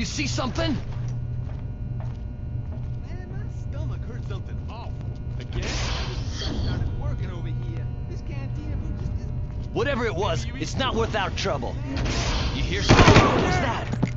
You see something? Man, my stomach hurt something awful. Again? Started working over here. This cantina food just is... Whatever it was, it's not worth our trouble. You hear something? What was that?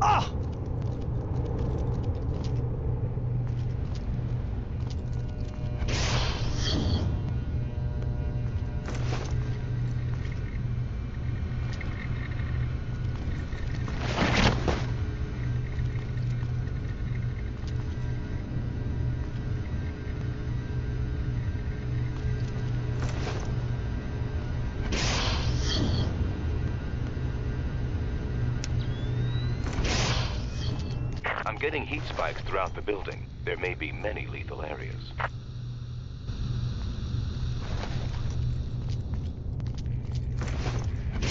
啊！I'm getting heat spikes throughout the building. There may be many lethal areas.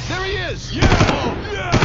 There he is! Yeah! Yeah!